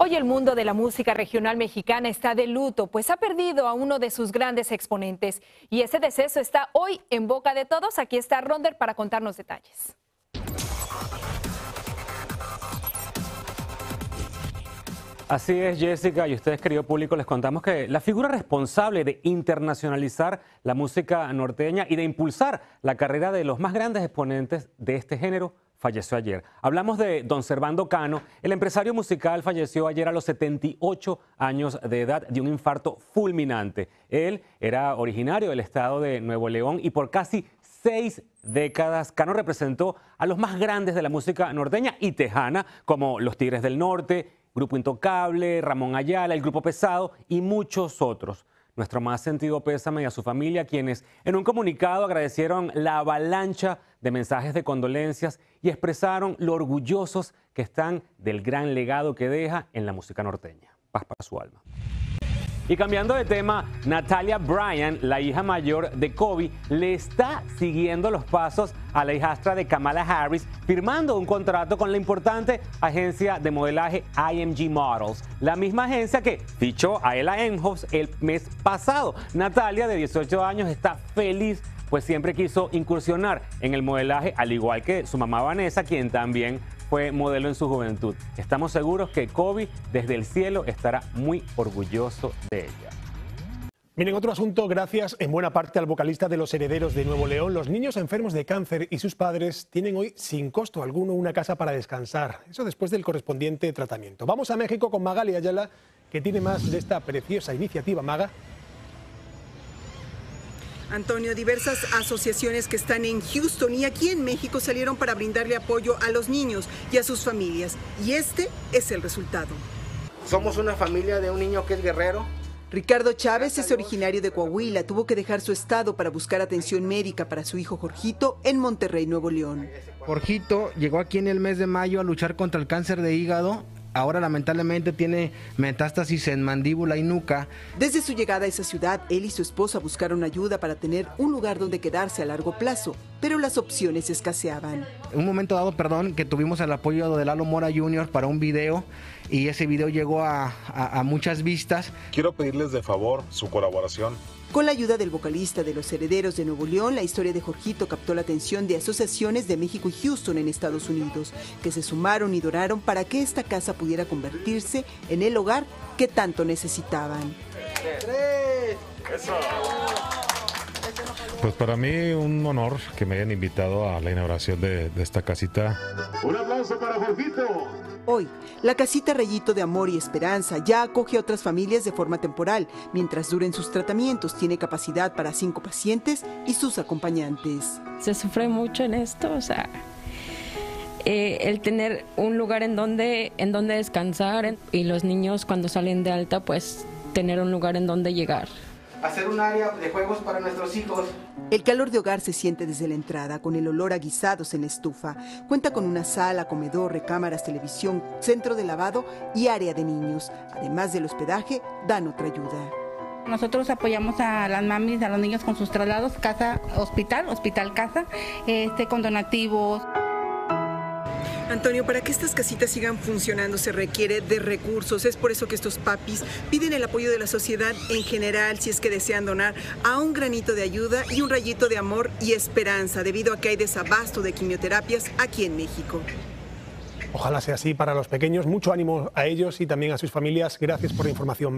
Hoy el mundo de la música regional mexicana está de luto, pues ha perdido a uno de sus grandes exponentes. Y ese deceso está hoy en boca de todos. Aquí está Ronder para contarnos detalles. Así es, Jessica, y ustedes, querido público, les contamos que la figura responsable de internacionalizar la música norteña y de impulsar la carrera de los más grandes exponentes de este género falleció ayer. Hablamos de don Servando Cano. El empresario musical falleció ayer a los 78 años de edad de un infarto fulminante. Él era originario del estado de Nuevo León y por casi seis décadas Cano representó a los más grandes de la música norteña y tejana, como los Tigres del Norte, Grupo Intocable, Ramón Ayala, el Grupo Pesado y muchos otros. Nuestro más sentido pésame a su familia, quienes en un comunicado agradecieron la avalancha de mensajes de condolencias y expresaron lo orgullosos que están del gran legado que deja en la música norteña. Paz para su alma. Y cambiando de tema, Natalia Bryan, la hija mayor de Kobe, le está siguiendo los pasos a la hijastra de Kamala Harris, firmando un contrato con la importante agencia de modelaje IMG Models, la misma agencia que fichó a Ella Enhoff el mes pasado. Natalia, de 18 años, está feliz pues siempre quiso incursionar en el modelaje, al igual que su mamá Vanessa, quien también fue modelo en su juventud. Estamos seguros que Kobe desde el cielo estará muy orgulloso de ella. Miren, otro asunto, gracias en buena parte al vocalista de Los Herederos de Nuevo León. Los niños enfermos de cáncer y sus padres tienen hoy sin costo alguno una casa para descansar. Eso después del correspondiente tratamiento. Vamos a México con Magali Ayala, que tiene más de esta preciosa iniciativa. Maga. Antonio, diversas asociaciones que están en Houston y aquí en México salieron para brindarle apoyo a los niños y a sus familias. Y este es el resultado. Somos una familia de un niño que es guerrero. Ricardo Chávez es originario de Coahuila. Tuvo que dejar su estado para buscar atención médica para su hijo Jorgito en Monterrey, Nuevo León. Jorgito llegó aquí en el mes de mayo a luchar contra el cáncer de hígado ahora lamentablemente tiene metástasis en mandíbula y nuca. Desde su llegada a esa ciudad, él y su esposa buscaron ayuda para tener un lugar donde quedarse a largo plazo, pero las opciones escaseaban. En un momento dado, perdón, que tuvimos el apoyo de Lalo Mora Jr. para un video y ese video llegó a, a muchas vistas. Quiero pedirles de favor su colaboración con la ayuda del vocalista de Los Herederos de Nuevo León, la historia de Jorgito captó la atención de asociaciones de México y Houston en Estados Unidos, que se sumaron y doraron para que esta casa pudiera convertirse en el hogar que tanto necesitaban. Pues para mí un honor que me hayan invitado a la inauguración de, de esta casita. Un aplauso para Jorgito. Hoy, la casita Rayito de Amor y Esperanza ya acoge a otras familias de forma temporal. Mientras duren sus tratamientos, tiene capacidad para cinco pacientes y sus acompañantes. Se sufre mucho en esto, o sea, eh, el tener un lugar en donde, en donde descansar y los niños cuando salen de alta, pues tener un lugar en donde llegar hacer un área de juegos para nuestros hijos. El calor de hogar se siente desde la entrada, con el olor a guisados en la estufa. Cuenta con una sala, comedor, recámaras, televisión, centro de lavado y área de niños. Además del hospedaje, dan otra ayuda. Nosotros apoyamos a las mamis, a los niños con sus traslados, casa, hospital, hospital, casa, este, con donativos. Antonio, para que estas casitas sigan funcionando se requiere de recursos. Es por eso que estos papis piden el apoyo de la sociedad en general si es que desean donar a un granito de ayuda y un rayito de amor y esperanza debido a que hay desabasto de quimioterapias aquí en México. Ojalá sea así para los pequeños. Mucho ánimo a ellos y también a sus familias. Gracias por la información.